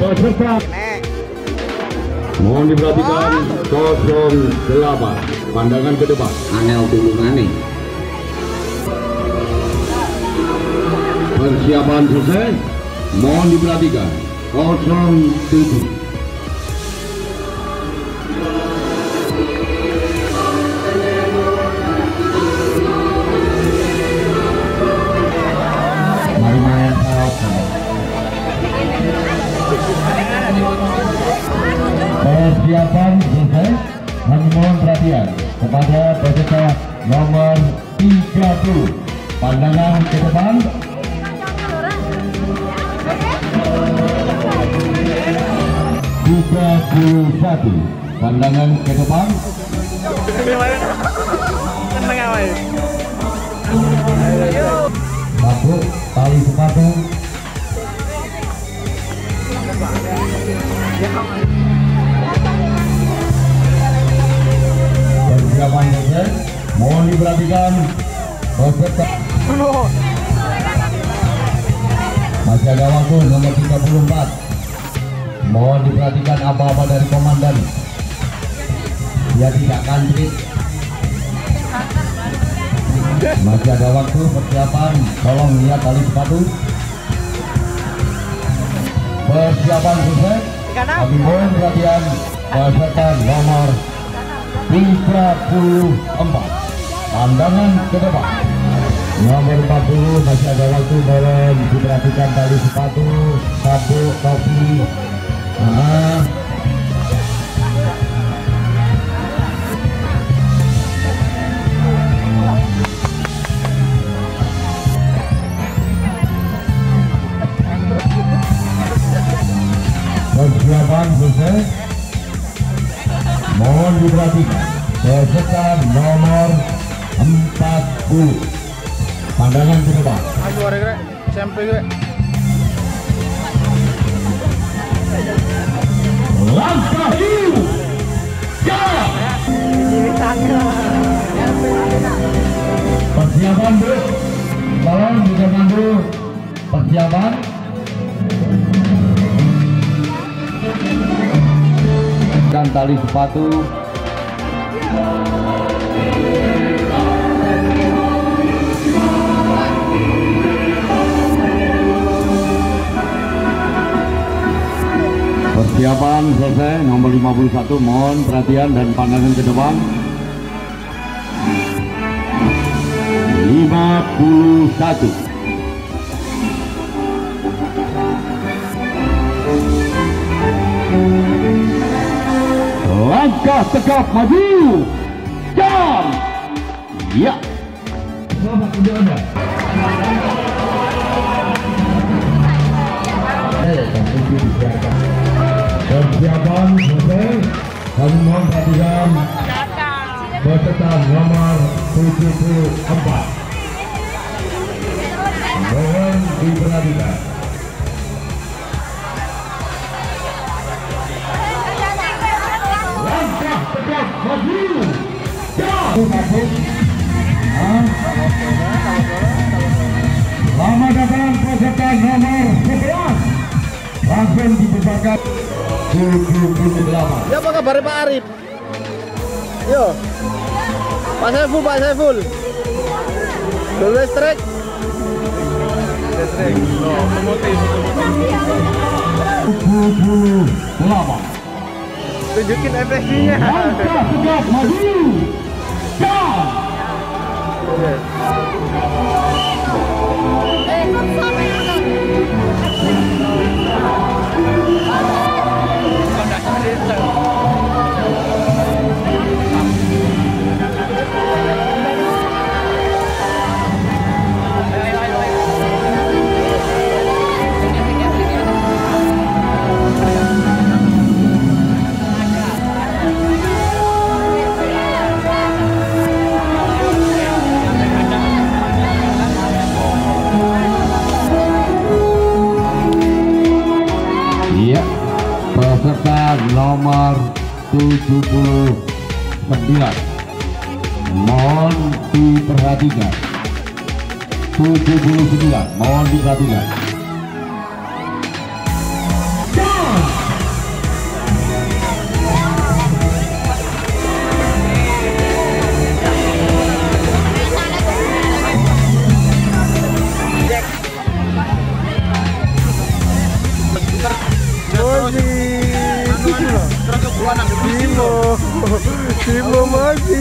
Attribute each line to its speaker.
Speaker 1: peserta mohon diperhatikan 08 pandangan ke depan.
Speaker 2: Angel tulungane.
Speaker 1: persiapan selesai. Mohon diperhatikan 07
Speaker 2: perhatian kepada peserta nomor 30. Pandangan ke depan. Tiga puluh satu. Pandangan ke depan. Satu tali sepatu. Mohon diperhatikan. Masih ada waktu nomor 34. Mohon diperhatikan apa-apa dari komandan. Dia tidak kantrit. Masih ada waktu persiapan. Tolong lihat tali sepatu. Persiapan selesai. Kami mohon perhatian peserta nomor 34. Pandangan ke depan. Nomor 40 masih ada waktu tolong diperhatikan tali sepatu, sabuk, topi. Nah, persiapan selesai. Mohon diperhatikan peserta nomor 40. Pandangan ke depan.
Speaker 3: Aku ada kira, sampai kira.
Speaker 1: Langkah hiu. Jalan.
Speaker 2: Persiapan bu, tolong juga pandu persiapan. Dan tali sepatu.
Speaker 1: Persiapan selesai. Nomor 51 mohon perhatian dan pandangan ke depan. 51 Langkah tegap maju. Jam. Ya.
Speaker 2: Eh, tapi mohon perhatian peserta nomor 74. Mohon diperhatikan. Selamat datang peserta nomor 11 Langsung dibubarkan 78
Speaker 3: Ya apa kabar Pak Arif? Yo. Pak Saiful, Pak Saiful. Dulu listrik. Listrik. Oh, pemutih.
Speaker 2: 78
Speaker 3: Tunjukin efeknya.
Speaker 2: Langkah tegap maju Iya. Peserta nomor 79 Mohon diperhatikan. 79 Mohon diperhatikan Timo Timo mati